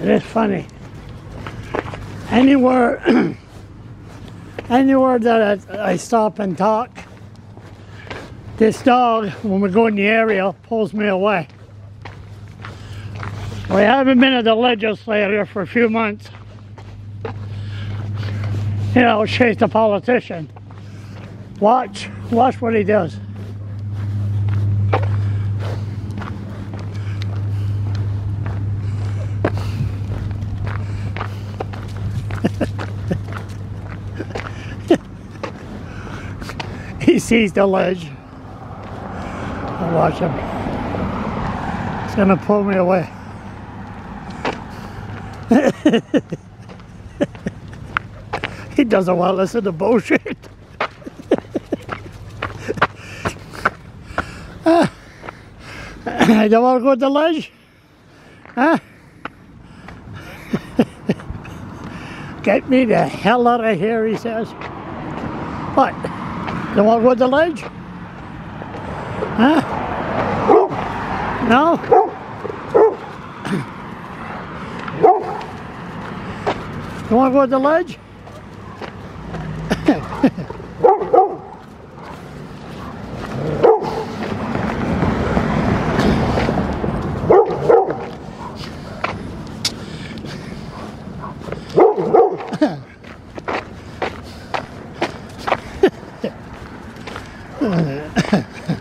It is funny. Anywhere, anywhere that I, I stop and talk, this dog, when we go in the area, pulls me away. We haven't been at the legislature for a few months. You know, chase the politician. Watch, watch what he does. he sees the ledge. I'll watch him. He's gonna pull me away. he doesn't want to listen to bullshit. Ah. I don't want to go to the ledge. Huh? Get me the hell out of here, he says. What? The one with the ledge? Huh? No? The one with the ledge? Yeah.